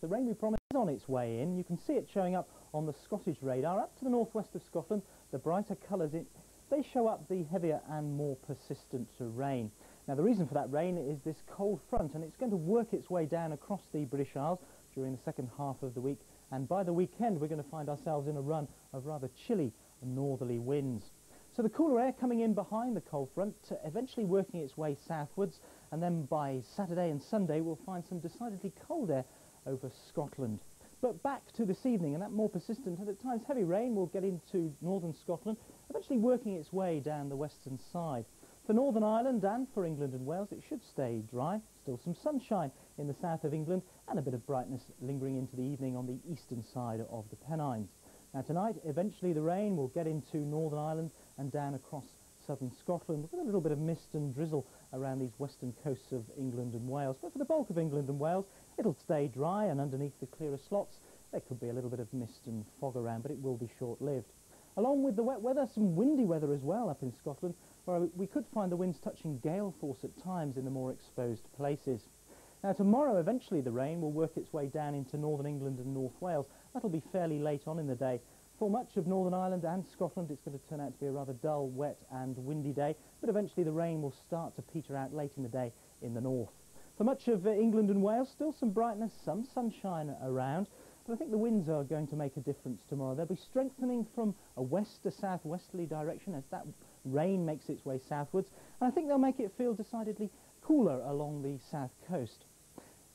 The rain we promised is on its way in. You can see it showing up on the Scottish radar up to the northwest of Scotland. The brighter colours, it, they show up the heavier and more persistent rain. Now the reason for that rain is this cold front and it's going to work its way down across the British Isles during the second half of the week and by the weekend we're going to find ourselves in a run of rather chilly northerly winds. So the cooler air coming in behind the cold front, uh, eventually working its way southwards, and then by Saturday and Sunday we'll find some decidedly cold air over Scotland. But back to this evening, and that more persistent and at times heavy rain will get into northern Scotland, eventually working its way down the western side. For Northern Ireland and for England and Wales, it should stay dry. Still some sunshine in the south of England and a bit of brightness lingering into the evening on the eastern side of the Pennines. Now tonight, eventually the rain will get into Northern Ireland and down across southern Scotland with a little bit of mist and drizzle around these western coasts of England and Wales. But for the bulk of England and Wales, it'll stay dry and underneath the clearer slots there could be a little bit of mist and fog around, but it will be short-lived. Along with the wet weather, some windy weather as well up in Scotland, where we could find the winds touching gale force at times in the more exposed places. Now tomorrow, eventually the rain will work its way down into northern England and North Wales. That'll be fairly late on in the day. For much of Northern Ireland and Scotland, it's going to turn out to be a rather dull, wet and windy day, but eventually the rain will start to peter out late in the day in the north. For much of uh, England and Wales, still some brightness, some sunshine around, but I think the winds are going to make a difference tomorrow. They'll be strengthening from a west to southwesterly direction as that rain makes its way southwards, and I think they'll make it feel decidedly cooler along the south coast.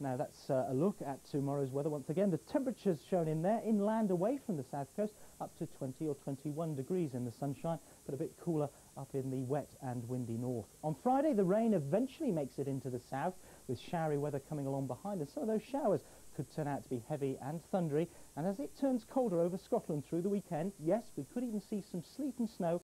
Now that's uh, a look at tomorrow's weather. Once again, the temperatures shown in there, inland away from the south coast, up to 20 or 21 degrees in the sunshine, but a bit cooler up in the wet and windy north. On Friday, the rain eventually makes it into the south, with showery weather coming along behind us. Some of those showers could turn out to be heavy and thundery, and as it turns colder over Scotland through the weekend, yes, we could even see some sleet and snow